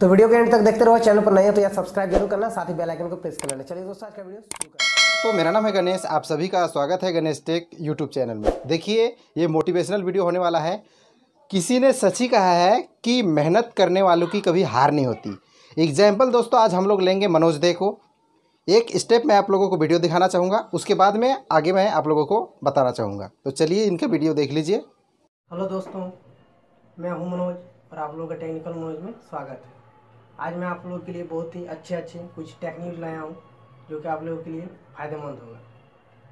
तो वीडियो के एंड तक देखते रहो चैनल पर नए हो तो यार सब्सक्राइब ज़रूर करना साथ ही बेल आइकन को प्रेस कर लेना। चलिए दोस्तों आज का वीडियो शुरू करते हैं। तो मेरा नाम है गणेश आप सभी का स्वागत है गणेश टेक यूट्यूब चैनल में। देखिए ये मोटिवेशनल वीडियो होने वाला है। किसी ने सच ही कहा है कि मेहनत करने वालों की कभी हार नहीं होती। एग्ज़ाम्पल दोस्तों आज हम लोग लेंगे मनोज दे को एक स्टेप मैं आप लोगों को वीडियो दिखाना चाहूँगा उसके बाद में आगे मैं आप लोगों को बताना चाहूँगा। तो चलिए इनका वीडियो देख लीजिए। हेलो दोस्तों मैं हूँ मनोज और आप लोगों का टेक्निकल मनोज में स्वागत है। आज मैं आप लोगों के लिए बहुत ही अच्छे अच्छे कुछ टेक्निक लाया हूँ, जो कि आप लोगों के लिए फ़ायदेमंद होगा।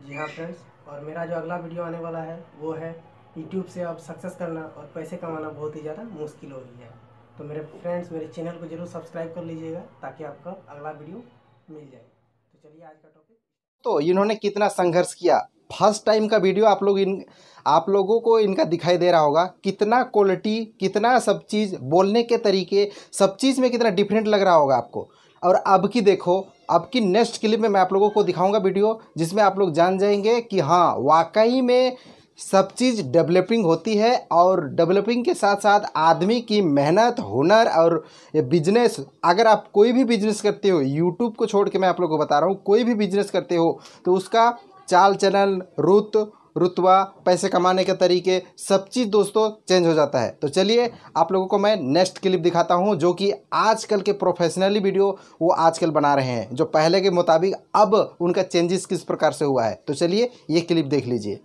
जी हाँ फ्रेंड्स और मेरा जो अगला वीडियो आने वाला है, वो है यूट्यूब से अब सक्सेस करना और पैसे कमाना बहुत ही ज़्यादा मुश्किल हो गई है। तो मेरे फ्रेंड्स मेरे चैनल को ज़रूर सब्सक्राइब कर लीजिएगा, ताकि आपका अगला वीडियो मिल जाए। तो चलिए आज का टॉपिक तो इन्होंने कितना संघर्ष किया? फ़र्स्ट टाइम का वीडियो आप लोग इन, आप लोगों को इनका दिखाई दे रहा होगा। कितना क्वालिटी कितना सब चीज़ बोलने के तरीके, सब चीज़ में कितना डिफरेंट लग रहा होगा आपको। और अब की देखो, अब की नेक्स्ट क्लिप में मैं आप लोगों को दिखाऊँगा वीडियो, जिसमें आप लोग जान जाएँगे कि हाँ वाकई में सब चीज़ डेवलपिंग होती है और डेवलपिंग के साथ साथ आदमी की मेहनत, हुनर और बिज़नेस अगर आप कोई भी बिज़नेस करते हो यूट्यूब को छोड़ के मैं आप लोगों को बता रहा हूँ, कोई भी बिज़नेस करते हो तो उसका चाल चलन रुत रुतबा पैसे कमाने के तरीके, सब चीज़ दोस्तों चेंज हो जाता है। तो चलिए, आप लोगों को मैं नेक्स्ट क्लिप दिखाता हूँ, जो कि आजकल के प्रोफेशनली वीडियो वो आजकल बना रहे हैं, जो पहले के मुताबिक अब उनका चेंजेस किस प्रकार से हुआ है। तो चलिए, ये क्लिप देख लीजिए।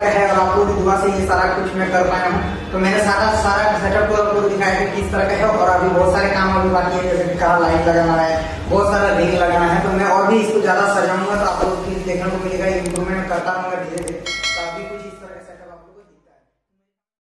है और आप लोगों दुआ से ये सारा कुछ मैं कर पाया हूँ। तो मैंने सारा सारा सेटअप आपको दिखाया किस तरह का है और अभी बहुत सारे काम अभी बाकी है, जैसे कहा लाइट लगाना है, बहुत सारा रिंग लगाना है तो मैं और भी इसको ज़्यादा सजाऊँगा। देखने को मिलेगा इम्प्रूवमेंट करता रहूँगा धीरे धीरे